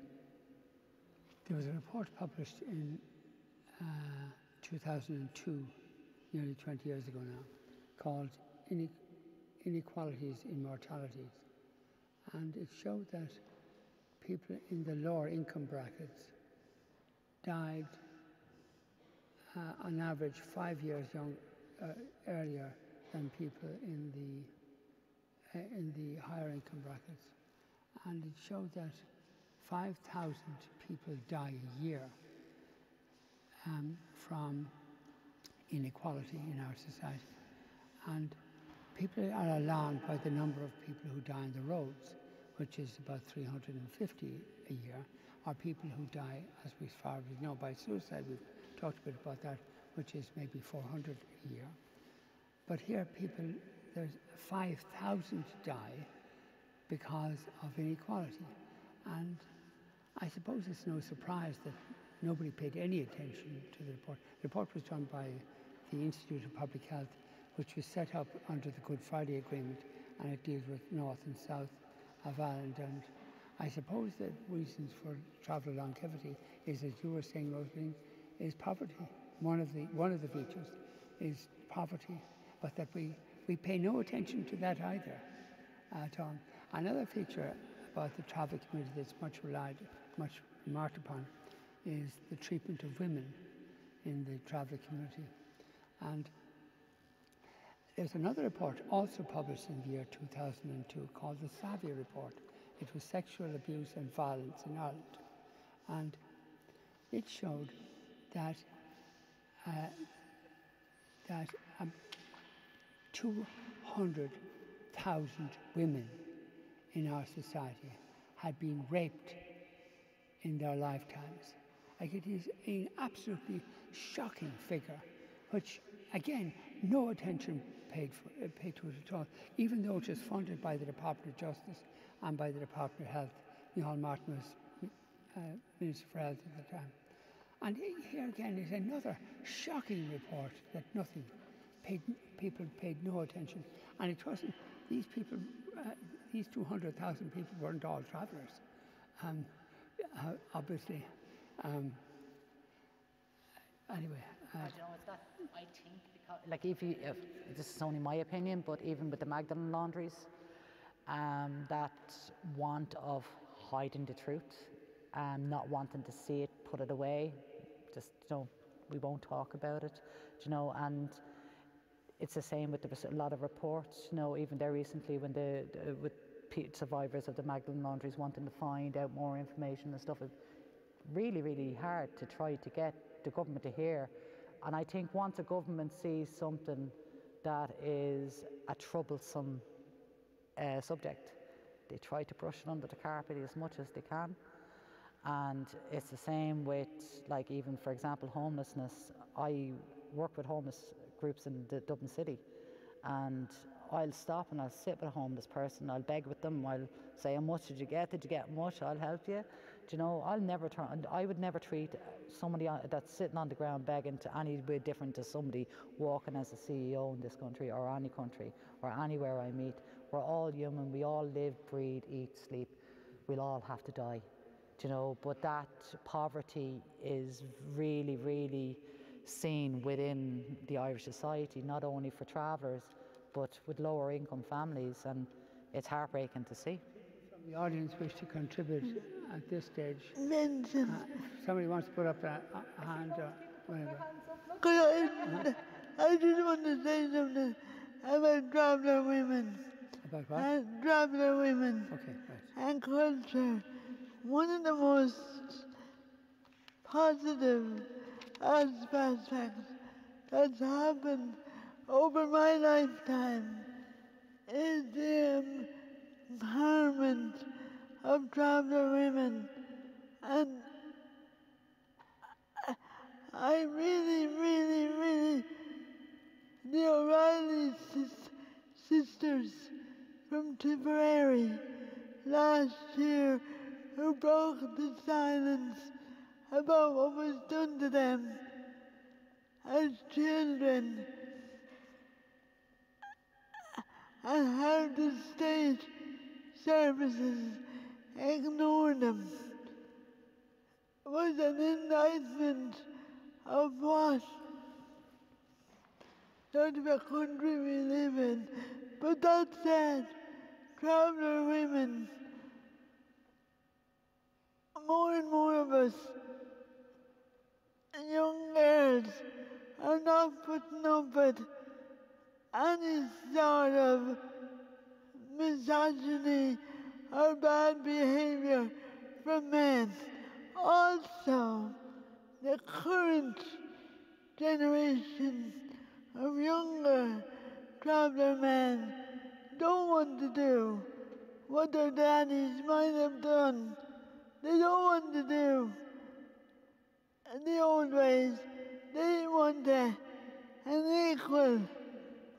There was a report published in uh, 2002, nearly 20 years ago now, called Inequalities in Mortalities. And it showed that people in the lower income brackets died uh, on average five years young, uh, earlier than people in the, uh, in the higher income brackets. And it showed that 5,000 people die a year um, from inequality in our society. And people are alarmed by the number of people who die on the roads, which is about 350 a year, or people who die, as we far as we know, by suicide. We've talked a bit about that, which is maybe 400 a year. But here, people, there's 5,000 die because of inequality. And I suppose it's no surprise that nobody paid any attention to the report. The report was done by the Institute of Public Health, which was set up under the Good Friday Agreement, and it deals with North and South of Ireland. And I suppose the reasons for travel longevity is, as you were saying, Rosaleen, is poverty. One of the one of the features is poverty, but that we we pay no attention to that either. Uh, At all. Another feature about the travel community that's much relied, much remarked upon, is the treatment of women in the travel community. And there's another report also published in the year 2002 called the SAVI Report. It was sexual abuse and violence in Ireland. And it showed that uh, that um, 200,000 women in our society had been raped in their lifetimes. Like it is an absolutely shocking figure, which again, no attention paid, for, uh, paid to it at all, even though it was funded by the Department of Justice and by the Department of Health. Micheál Martin was uh, Minister for Health at the time. And here again is another shocking report that nothing, paid, people paid no attention. And it wasn't, these people, uh, these 200,000 people weren't all travellers. Um, uh, obviously. Um, anyway. Uh, know, that, I think, because, like, if you, if, this is only my opinion, but even with the Magdalen laundries, um, that want of hiding the truth, um, not wanting to see it, put it away, just, you know, we won't talk about it, you know, and it's the same with the, a lot of reports, you know, even there recently when the, the with survivors of the Magdalen laundries wanting to find out more information and stuff, it's really, really hard to try to get the government to hear. And I think once a government sees something that is a troublesome uh, subject, they try to brush it under the carpet as much as they can. And it's the same with, like, even for example, homelessness. I work with homeless groups in the Dublin City, and I'll stop and I'll sit with a homeless person. I'll beg with them. I'll say, "How much did you get? Did you get much? I'll help you." Do you know? I'll never turn. I would never treat somebody that's sitting on the ground begging to any way different to somebody walking as a CEO in this country or any country or anywhere I meet. We're all human. We all live, breathe, eat, sleep. We'll all have to die you know, but that poverty is really, really seen within the Irish society, not only for travellers, but with lower income families, and it's heartbreaking to see. From the audience wish to contribute at this stage? Mention. Uh, somebody wants to put up a, a hand or whatever. I, I just want to say something about traveller women. About what? And traveller women. Okay, right. And culture one of the most positive aspects that's happened over my lifetime is the um, empowerment of traveller women. And I really, really, really, the O'Reilly sisters from Tipperary last year who broke the silence about what was done to them as children and how the state services ignored them It was an indictment of what of a country we live in. But that said, traveller women more and more of us young girls are not putting up with any sort of misogyny or bad behavior from men. Also, the current generation of younger traveller men don't want to do what their daddies might have done they don't want to do the old ways. They want an equal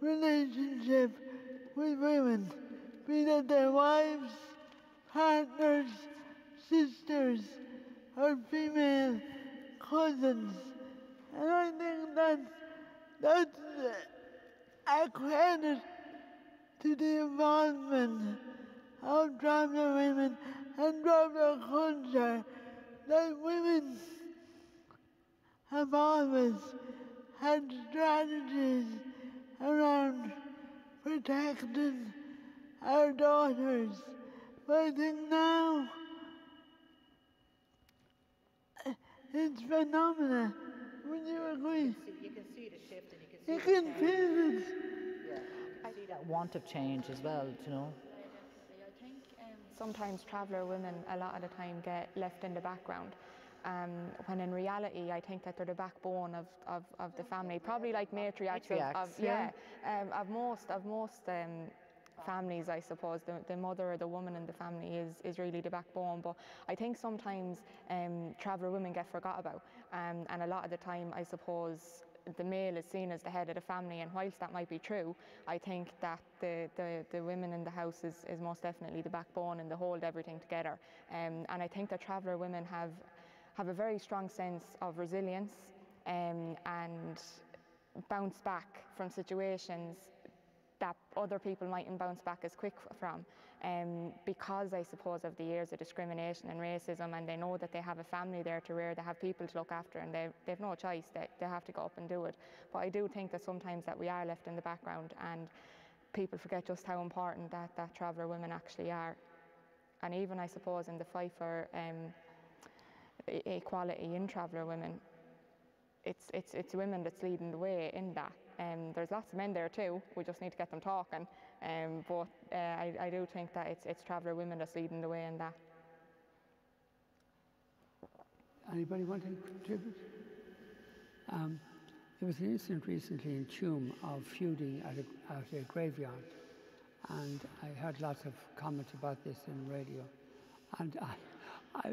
relationship with women, be that their wives, partners, sisters, or female cousins. And I think that that's a credit to the involvement of traveller women and the culture that women have always had strategies around protecting our daughters but I think now it's phenomenal. Would you agree? You can see the shift and you can see You can feel it. I see that want of change as well, you know. I think um, sometimes traveller women a lot of the time get left in the background. Um, when in reality, I think that they're the backbone of, of, of the family, probably like matriarchs, of, of Matriarchs, yeah, yeah. um, of most of most um, families, I suppose. The, the mother or the woman in the family is, is really the backbone. But I think sometimes um, traveller women get forgot about, um, and a lot of the time, I suppose the male is seen as the head of the family, and whilst that might be true, I think that the, the, the women in the house is, is most definitely the backbone and they hold everything together. Um, and I think that traveller women have, have a very strong sense of resilience um, and bounce back from situations that other people mightn't bounce back as quick from um, because I suppose of the years of discrimination and racism and they know that they have a family there to rear, they have people to look after and they, they have no choice, they, they have to go up and do it. But I do think that sometimes that we are left in the background and people forget just how important that, that traveller women actually are. And even I suppose in the fight for um, equality in traveller women, it's, it's, it's women that's leading the way in that. Um, there's lots of men there too. We just need to get them talking. Um, but uh, I, I do think that it's, it's traveller women that's leading the way in that. Anybody want to contribute? Um, there was an incident recently in Tuam of feuding at a, at a graveyard, and I heard lots of comments about this in radio. And I, I,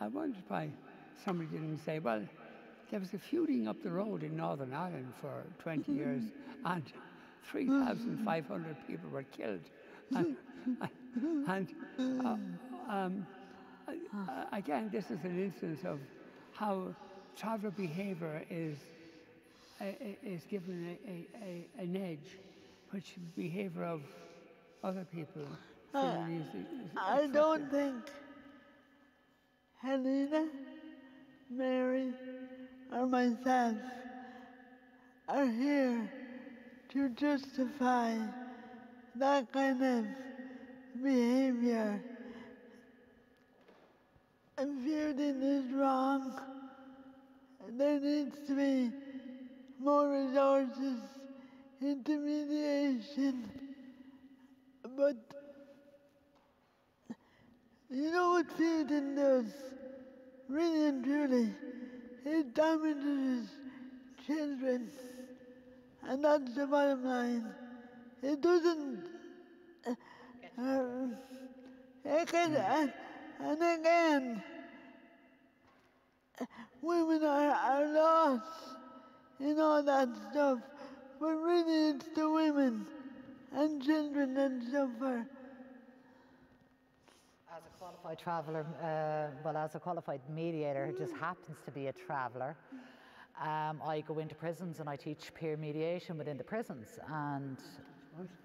I wondered why somebody didn't say, well, there was a feuding up the road in Northern Ireland for 20 years, and 3,500 people were killed. And, and uh, um, uh, again, this is an instance of how traveller behaviour is uh, is given a, a, a, an edge, which behaviour of other people. Uh, is- is I don't think Helena, Mary, or myself are here to justify that kind of behavior. And feuding is wrong. There needs to be more resources into mediation. But you know what feuding does? Really and truly, it damages children. And that's the bottom line. It doesn't. Uh, uh, it can, uh, and again, women are, are lost in all that stuff. But really, it's the women and children that suffer. As a qualified traveller, uh, well, as a qualified mediator who just happens to be a traveller, um, I go into prisons and I teach peer mediation within the prisons and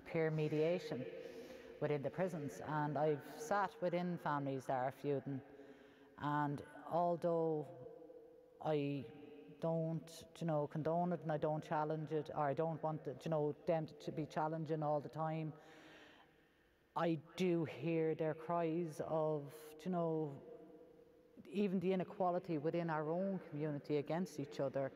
peer mediation within the prisons. And I've sat within families that are feuding, and although I don't, you know, condone it and I don't challenge it, or I don't want, it, you know, them to be challenging all the time. I do hear their cries of, you know, even the inequality within our own community against each other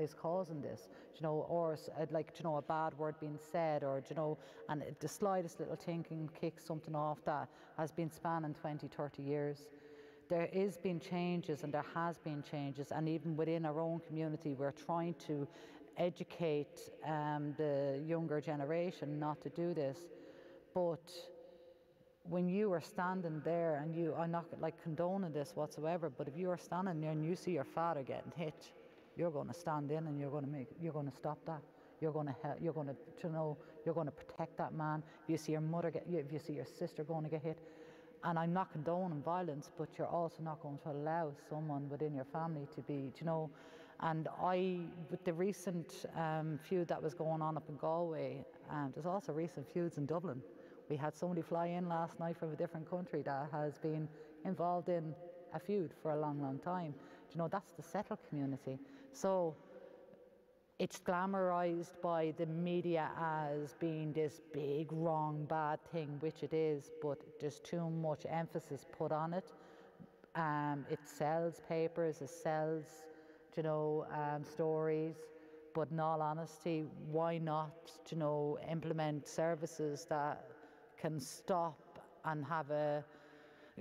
is causing this, you know, or uh, like, you know, a bad word being said, or, you know, and the slightest little thing can kick something off that has been spanning 20, 30 years. There is been changes and there has been changes, and even within our own community, we're trying to educate um, the younger generation not to do this. But when you are standing there and you I'm not like condoning this whatsoever, but if you are standing there and you see your father getting hit, you're going to stand in and you're going to make you're going to stop that. You're going to help. You're going to, to know. You're going to protect that man. If you see your mother get, if you see your sister going to get hit, and I'm not condoning violence, but you're also not going to allow someone within your family to be, you know. And I, with the recent um, feud that was going on up in Galway, um, there's also recent feuds in Dublin. We had somebody fly in last night from a different country that has been involved in a feud for a long, long time. Do you know, that's the settled community. So it's glamorized by the media as being this big, wrong, bad thing, which it is, but there's too much emphasis put on it. Um, it sells papers, it sells, you know, um, stories, but in all honesty, why not, you know, implement services that can stop and have a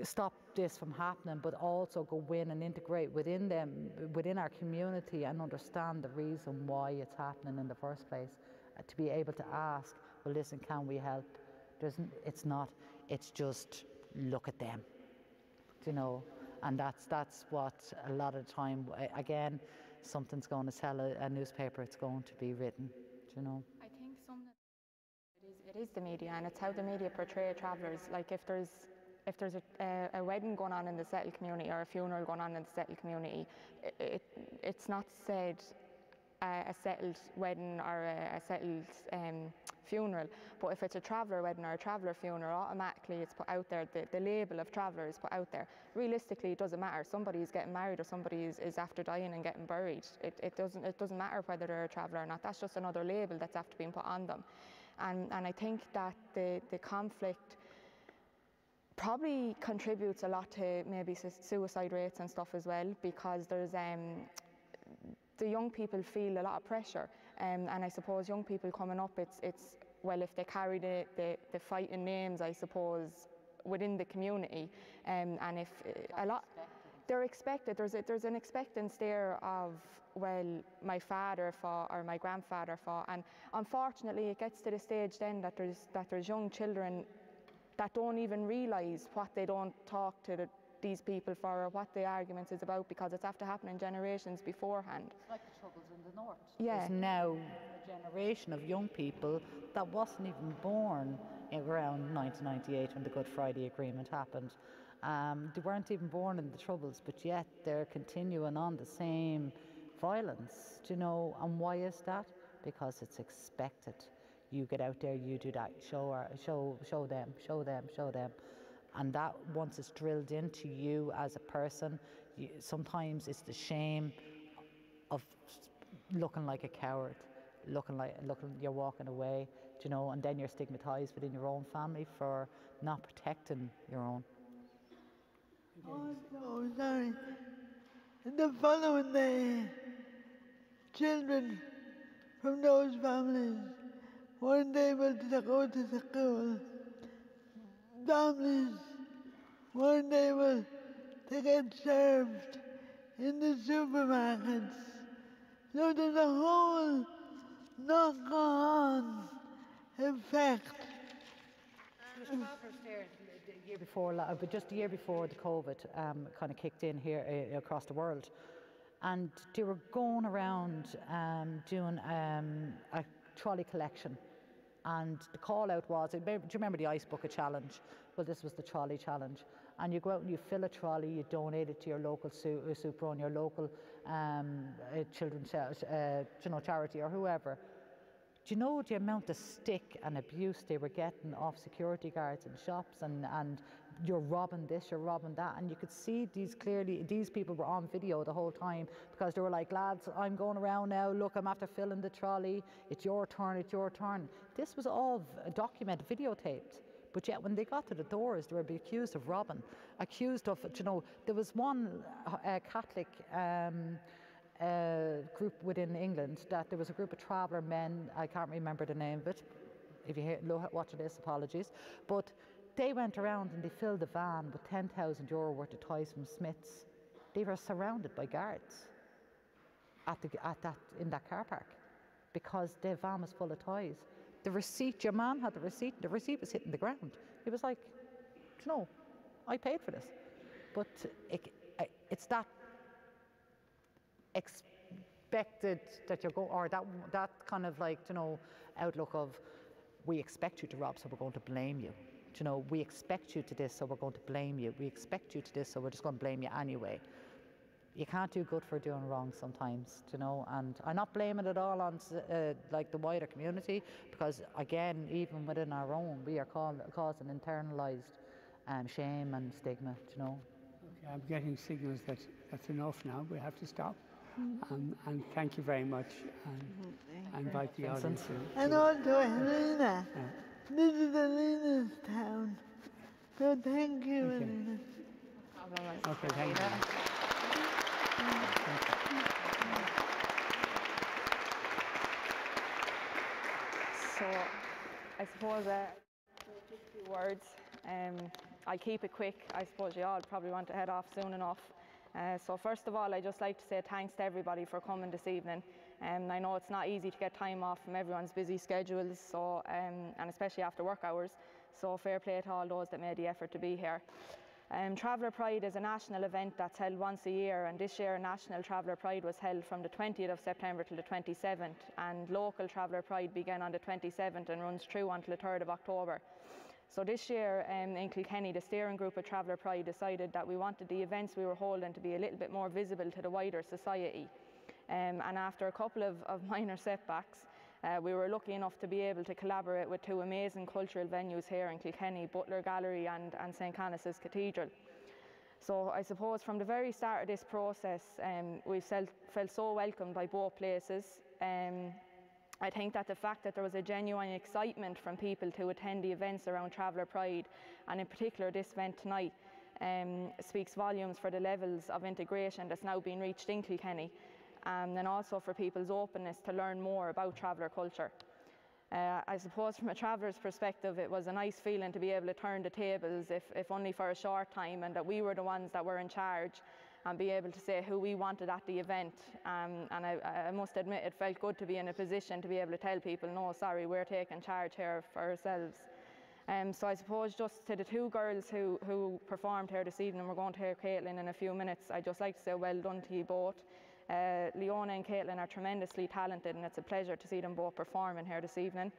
stop this from happening, but also go in and integrate within them, within our community, and understand the reason why it's happening in the first place. Uh, to be able to ask, well, listen, can we help? There's, it's not. It's just look at them, you know, and that's that's what a lot of the time. Again, something's going to sell a, a newspaper. It's going to be written, you know. It is, the media, and it's how the media portray travellers. Like if there's if there's a, a, wedding going on in the settled community or a funeral going on in the settled community, it, it it's not said a, a settled wedding or a, a settled um, funeral. But if it's a traveller wedding or a traveller funeral, automatically it's put out there, the, the label of traveller is put out there. Realistically, it doesn't matter. Somebody is getting married or somebody is, is after dying and getting buried. It, it, doesn't, it doesn't matter whether they're a traveller or not. That's just another label that's after being put on them. And, and I think that the, the conflict probably contributes a lot to maybe suicide rates and stuff as well because there's um, the young people feel a lot of pressure. Um, and I suppose young people coming up it's it's well if they carry the, the, the fighting names I suppose within the community um, and if uh, a lot they're expected there's a, there's an expectance there of well my father fought or my grandfather fought and unfortunately it gets to the stage then that there's that there's young children that don't even realise what they don't talk to the, these people for or what the arguments is about because it's after happening generations beforehand. It's like the troubles in the north. Yeah. There's now a generation of young people that wasn't even born around 1998 when the Good Friday Agreement happened. Um, they weren't even born in the troubles, but yet they're continuing on the same violence. Do you know? And why is that? Because it's expected you get out there, you do that, show her, show, show them, show them, show them. And that once it's drilled into you as a person, you, sometimes it's the shame of looking like a coward, looking like looking you're walking away, you know, and then you're stigmatized within your own family for not protecting your own. Oh, sorry. The following day, children from those families weren't able to go to school. Families weren't able to get served in the supermarkets. So there's a whole knock-on effect. The year before, but just the year before the COVID um, kind of kicked in here uh, across the world, and they were going around um, doing um, a trolley collection and the call out was, do you remember the ice bucket challenge? Well, this was the trolley challenge. And you go out and you fill a trolley, you donate it to your local uh, super on your local um, uh, children's uh, you know, charity or whoever. Do you know the amount of stick and abuse they were getting off security guards in shops and, and you're robbing this, you're robbing that. And you could see these clearly, these people were on video the whole time because they were like, lads, I'm going around now, look, I'm after filling the trolley, it's your turn, it's your turn. This was all documented, videotaped. But yet, when they got to the doors, they were accused of robbing, accused of, you know, there was one uh, Catholic um, uh, group within England that there was a group of traveller men, I can't remember the name of it. If you hear, watch this, apologies. But they went around and they filled the van with 10,000 euro worth of toys from Smyths. They were surrounded by guards at, the, at that, in that car park because their van was full of toys. The receipt, your man had the receipt, the receipt was hitting the ground. He was like, you know, I paid for this. But it, it's that expected that you're going, or that, that kind of like, you know, outlook of, we expect you to rob, so we're going to blame you you know, we expect you to this, so we're going to blame you. We expect you to this, so we're just going to blame you anyway. You can't do good for doing wrong sometimes, you know. And I'm not blaming it all on uh, like the wider community, because again, even within our own, we are call, causing internalized um, shame and stigma, you know. Okay, I'm getting signals that that's enough now. We have to stop. Um, and thank you very much. And I invite the audience to. And also Helena. This is Helena's town. So thank you, Okay. Helena. Okay, thank you. So, I suppose uh, a few words. Um, I'll keep it quick. I suppose you all probably want to head off soon enough. Uh, so first of all, I'd just like to say thanks to everybody for coming this evening. Um, I know it's not easy to get time off from everyone's busy schedules, so um, and especially after work hours. So fair play to all those that made the effort to be here. Um, Traveller Pride is a national event that's held once a year, and this year National Traveller Pride was held from the 20th of September till the 27th, and local Traveller Pride began on the 27th and runs through until the 3rd of October. So this year um, in Kilkenny, the steering group of Traveller Pride decided that we wanted the events we were holding to be a little bit more visible to the wider society. Um, and after a couple of, of minor setbacks, uh, we were lucky enough to be able to collaborate with two amazing cultural venues here in Kilkenny, Butler Gallery and, and St Canice's Cathedral. So I suppose from the very start of this process, um, we've felt, felt so welcomed by both places. Um, I think that the fact that there was a genuine excitement from people to attend the events around Traveller Pride, and in particular this event tonight, um, speaks volumes for the levels of integration that's now being reached in Kilkenny, um, and also for people's openness to learn more about traveller culture. Uh, I suppose from a traveller's perspective, it was a nice feeling to be able to turn the tables, if, if only for a short time, and that we were the ones that were in charge and be able to say who we wanted at the event. Um, and I, I must admit, it felt good to be in a position to be able to tell people, no, sorry, we're taking charge here for ourselves. Um, so I suppose just to the two girls who, who performed here this evening, we're going to hear Caitlin in a few minutes, I'd just like to say well done to you both. Uh, Leona and Caitlin are tremendously talented and it's a pleasure to see them both performing here this evening.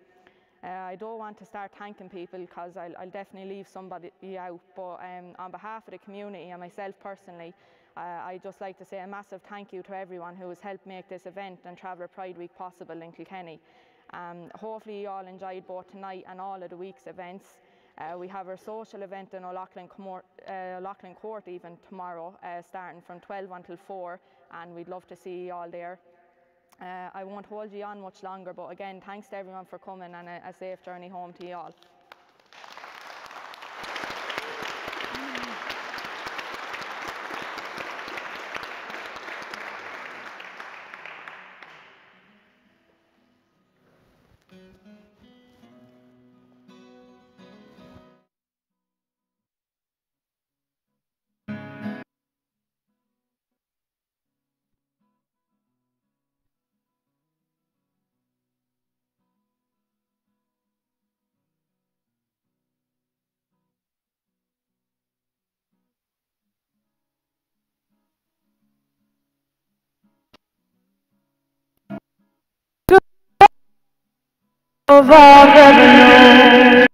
Uh, I don't want to start thanking people because I'll, I'll definitely leave somebody out, but um, on behalf of the community and myself personally, uh, I'd just like to say a massive thank you to everyone who has helped make this event and Traveller Pride Week possible in Kilkenny. Um, hopefully you all enjoyed both tonight and all of the week's events. Uh, we have our social event in O'Loughlin, uh, Court even tomorrow, uh, starting from 12 until 4, and we'd love to see you all there. Uh, I won't hold you on much longer, but again, thanks to everyone for coming and a, a safe journey home to you all. Of our